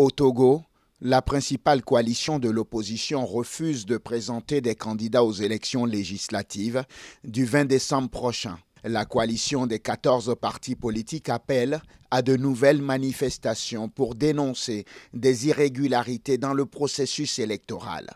Au Togo, la principale coalition de l'opposition refuse de présenter des candidats aux élections législatives du 20 décembre prochain. La coalition des 14 partis politiques appelle à de nouvelles manifestations pour dénoncer des irrégularités dans le processus électoral.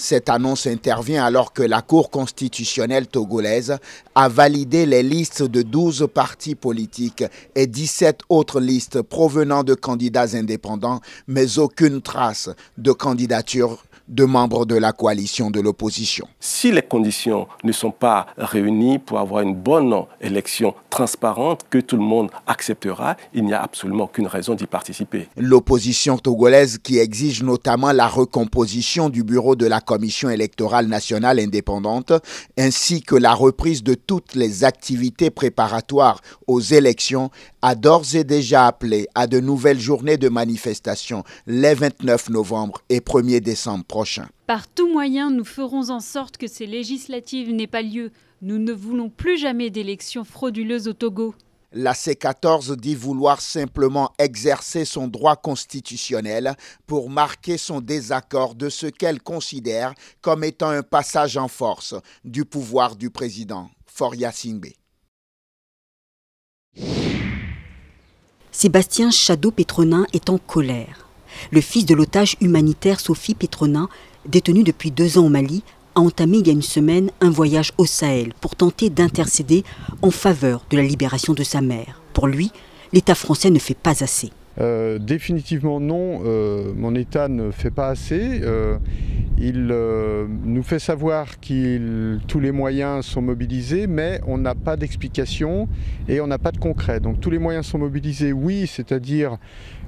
Cette annonce intervient alors que la Cour constitutionnelle togolaise a validé les listes de 12 partis politiques et 17 autres listes provenant de candidats indépendants, mais aucune trace de candidature de membres de la coalition de l'opposition. Si les conditions ne sont pas réunies pour avoir une bonne élection transparente que tout le monde acceptera, il n'y a absolument aucune raison d'y participer. L'opposition togolaise qui exige notamment la recomposition du bureau de la Commission électorale nationale indépendante ainsi que la reprise de toutes les activités préparatoires aux élections a d'ores et déjà appelé à de nouvelles journées de manifestation les 29 novembre et 1er décembre Par tout moyen, nous ferons en sorte que ces législatives n'aient pas lieu. Nous ne voulons plus jamais d'élections frauduleuses au Togo. La C14 dit vouloir simplement exercer son droit constitutionnel pour marquer son désaccord de ce qu'elle considère comme étant un passage en force du pouvoir du président Foria Singbe. Sébastien Chadot-Pétronin est en colère. Le fils de l'otage humanitaire Sophie Pétronin, détenue depuis deux ans au Mali, a entamé il y a une semaine un voyage au Sahel pour tenter d'intercéder en faveur de la libération de sa mère. Pour lui, l'État français ne fait pas assez. Euh, définitivement non, euh, mon État ne fait pas assez. Euh, il nous fait savoir que tous les moyens sont mobilisés, mais on n'a pas d'explication et on n'a pas de concret. Donc tous les moyens sont mobilisés, oui, c'est-à-dire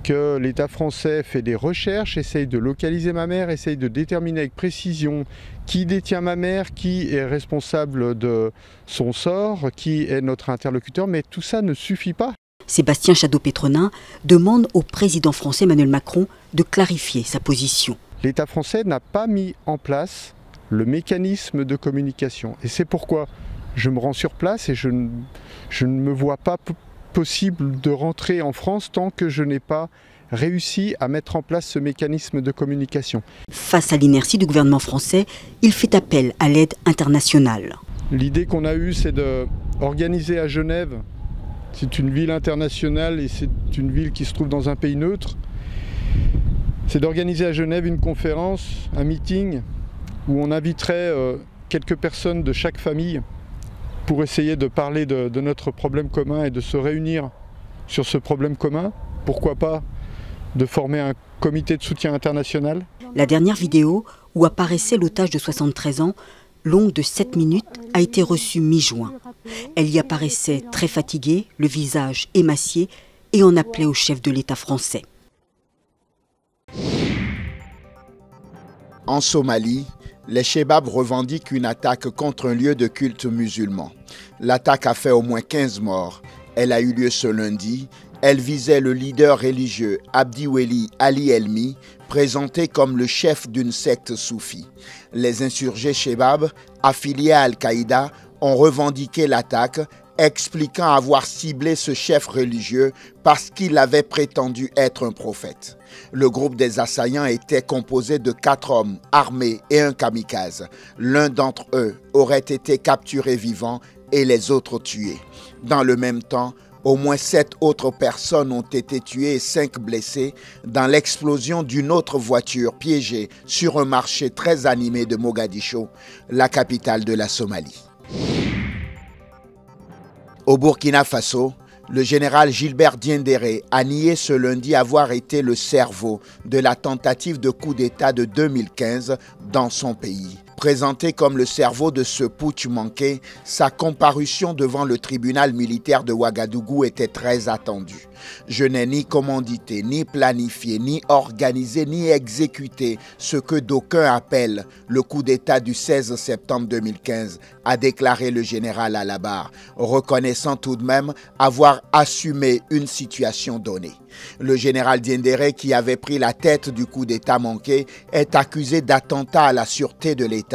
que l'État français fait des recherches, essaye de localiser ma mère, essaye de déterminer avec précision qui détient ma mère, qui est responsable de son sort, qui est notre interlocuteur, mais tout ça ne suffit pas. Sébastien Chadot-Pétronin demande au président français Emmanuel Macron de clarifier sa position. L'État français n'a pas mis en place le mécanisme de communication. Et c'est pourquoi je me rends sur place et je ne, je ne me vois pas possible de rentrer en France tant que je n'ai pas réussi à mettre en place ce mécanisme de communication. Face à l'inertie du gouvernement français, il fait appel à l'aide internationale. L'idée qu'on a eue, c'est d'organiser à Genève c'est une ville internationale et c'est une ville qui se trouve dans un pays neutre. C'est d'organiser à Genève une conférence, un meeting, où on inviterait euh, quelques personnes de chaque famille pour essayer de parler de, notre problème commun et de se réunir sur ce problème commun. Pourquoi pas de former un comité de soutien international La dernière vidéo où apparaissait l'otage de 73 ans longue de 7 minutes, a été reçue mi-juin. Elle y apparaissait très fatiguée, le visage émacié, et en appelait au chef de l'État français. En Somalie, les Shebabs revendiquent une attaque contre un lieu de culte musulman. L'attaque a fait au moins 15 morts. Elle a eu lieu ce lundi. Elle visait le leader religieux Abdiweli Ali Elmi, présenté comme le chef d'une secte soufie. Les insurgés Shebab, affiliés à Al-Qaïda, ont revendiqué l'attaque, expliquant avoir ciblé ce chef religieux parce qu'il avait prétendu être un prophète. Le groupe des assaillants était composé de quatre hommes armés et un kamikaze. L'un d'entre eux aurait été capturé vivant et les autres tués. Dans le même temps, au moins sept autres personnes ont été tuées et cinq blessées dans l'explosion d'une autre voiture piégée sur un marché très animé de Mogadiscio, la capitale de la Somalie. Au Burkina Faso, le général Gilbert Diendéré a nié ce lundi avoir été le cerveau de la tentative de coup d'État de 2015 dans son pays. Présenté comme le cerveau de ce putsch manqué, sa comparution devant le tribunal militaire de Ouagadougou était très attendue. Je n'ai ni commandité, ni planifié, ni organisé, ni exécuté ce que d'aucuns appellent le coup d'État du 16 septembre 2015, a déclaré le général Alabar, reconnaissant tout de même avoir assumé une situation donnée. Le général Diendéré, qui avait pris la tête du coup d'État manqué, est accusé d'attentat à la sûreté de l'État,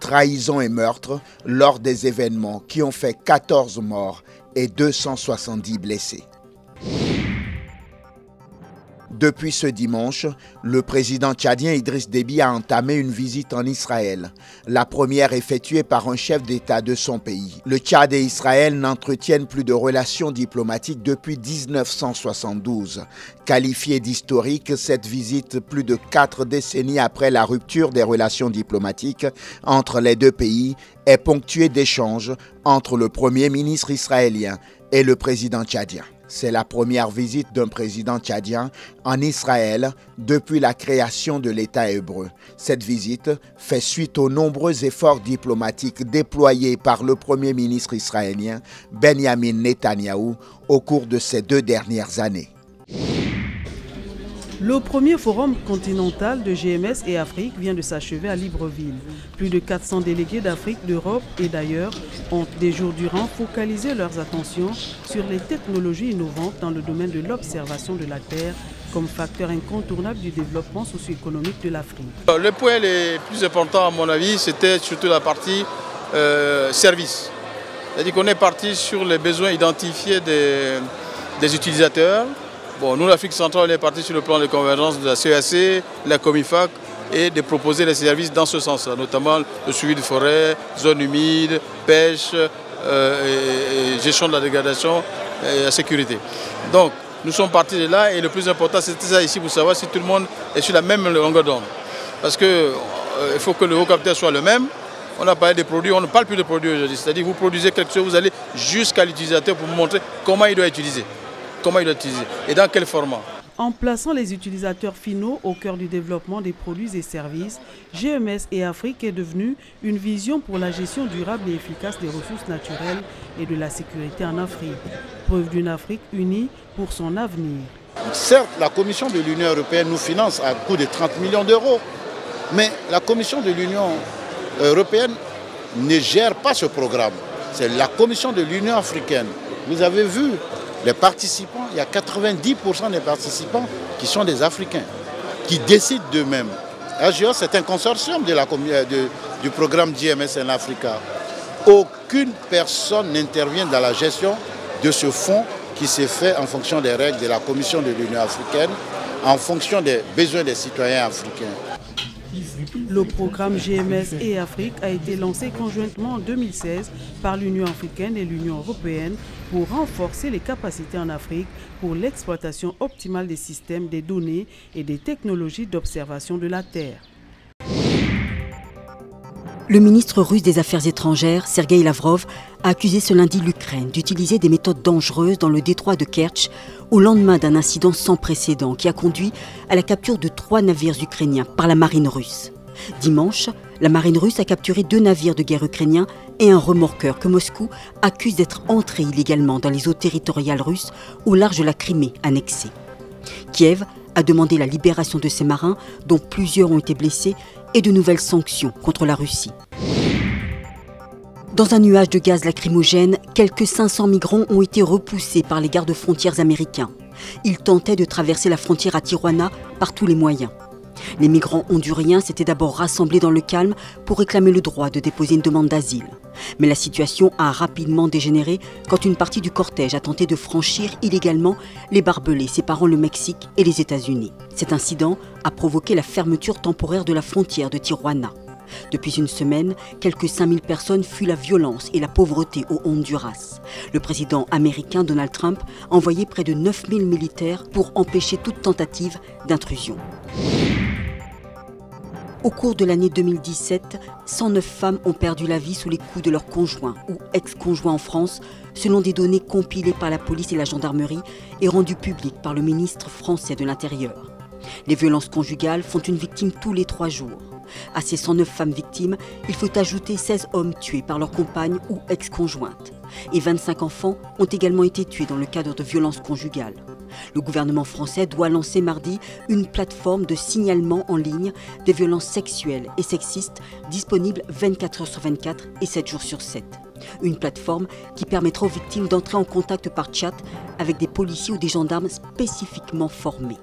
trahison et meurtre lors des événements qui ont fait 14 morts et 270 blessés. Depuis ce dimanche, le président tchadien Idriss Déby a entamé une visite en Israël, la première effectuée par un chef d'État de son pays. Le Tchad et Israël n'entretiennent plus de relations diplomatiques depuis 1972. Qualifiée d'historique, cette visite, plus de quatre décennies après la rupture des relations diplomatiques entre les deux pays, est ponctuée d'échanges entre le Premier ministre israélien et le président tchadien. C'est la première visite d'un président tchadien en Israël depuis la création de l'État hébreu. Cette visite fait suite aux nombreux efforts diplomatiques déployés par le Premier ministre israélien Benjamin Netanyahou au cours de ces deux dernières années. Le premier forum continental de GMS et Afrique vient de s'achever à Libreville. Plus de 400 délégués d'Afrique, d'Europe et d'ailleurs ont des jours durant focalisé leurs attentions sur les technologies innovantes dans le domaine de l'observation de la Terre comme facteur incontournable du développement socio-économique de l'Afrique. Le point le plus important à mon avis, c'était surtout la partie euh, service. C'est-à-dire qu'on est parti sur les besoins identifiés des utilisateurs, Bon, nous, l'Afrique centrale, on est parti sur le plan de convergence de la CAC, la Comifac, et de proposer les services dans ce sens-là, notamment le suivi de forêt, zones humides, pêche, euh, gestion de la dégradation et la sécurité. Donc, nous sommes partis de là et le plus important, c'était ça ici pour savoir si tout le monde est sur la même longueur d'onde. Parce qu'il euh, faut que le haut capteur soit le même. On a parlé des produits, on ne parle plus de produits aujourd'hui. C'est-à-dire vous produisez quelque chose, vous allez jusqu'à l'utilisateur pour vous montrer comment il doit utiliser comment il est utilisé et dans quel format. En plaçant les utilisateurs finaux au cœur du développement des produits et services, GMS et Afrique est devenu une vision pour la gestion durable et efficace des ressources naturelles et de la sécurité en Afrique. Preuve d'une Afrique unie pour son avenir. Certes, la Commission de l'Union européenne nous finance à coût de 30 millions d'euros, mais la Commission de l'Union européenne ne gère pas ce programme. C'est la Commission de l'Union africaine. Vous avez vu les participants, il y a 90% des participants qui sont des Africains, qui décident d'eux-mêmes. AGIO, c'est un consortium la, du programme GMS en Africa. Aucune personne n'intervient dans la gestion de ce fonds qui s'est fait en fonction des règles de la Commission de l'Union africaine, en fonction des besoins des citoyens africains. Le programme GMS et Afrique a été lancé conjointement en 2016 par l'Union africaine et l'Union européenne pour renforcer les capacités en Afrique pour l'exploitation optimale des systèmes, des données et des technologies d'observation de la Terre. Le ministre russe des Affaires étrangères, Sergei Lavrov, a accusé ce lundi l'Ukraine d'utiliser des méthodes dangereuses dans le détroit de Kerch au lendemain d'un incident sans précédent qui a conduit à la capture de trois navires ukrainiens par la marine russe. Dimanche, la marine russe a capturé deux navires de guerre ukrainiens et un remorqueur que Moscou accuse d'être entré illégalement dans les eaux territoriales russes au large de la Crimée annexée. Kiev a demandé la libération de ces marins, dont plusieurs ont été blessés, et de nouvelles sanctions contre la Russie. Dans un nuage de gaz lacrymogène, quelques 500 migrants ont été repoussés par les gardes-frontières américains. Ils tentaient de traverser la frontière à Tijuana par tous les moyens. Les migrants honduriens s'étaient d'abord rassemblés dans le calme pour réclamer le droit de déposer une demande d'asile. Mais la situation a rapidement dégénéré quand une partie du cortège a tenté de franchir illégalement les barbelés séparant le Mexique et les États-Unis. Cet incident a provoqué la fermeture temporaire de la frontière de Tijuana. Depuis une semaine, quelques 5000 personnes fuient la violence et la pauvreté au Honduras. Le président américain Donald Trump a envoyé près de 9000 militaires pour empêcher toute tentative d'intrusion. Au cours de l'année 2017, 109 femmes ont perdu la vie sous les coups de leurs conjoints ou ex-conjoints en France, selon des données compilées par la police et la gendarmerie et rendues publiques par le ministre français de l'Intérieur. Les violences conjugales font une victime tous les trois jours. À ces 109 femmes victimes, il faut ajouter 16 hommes tués par leurs compagnes ou ex-conjointes. Et 25 enfants ont également été tués dans le cadre de violences conjugales. Le gouvernement français doit lancer mardi une plateforme de signalement en ligne des violences sexuelles et sexistes disponible 24 heures sur 24 et 7 jours sur 7. Une plateforme qui permettra aux victimes d'entrer en contact par chat avec des policiers ou des gendarmes spécifiquement formés.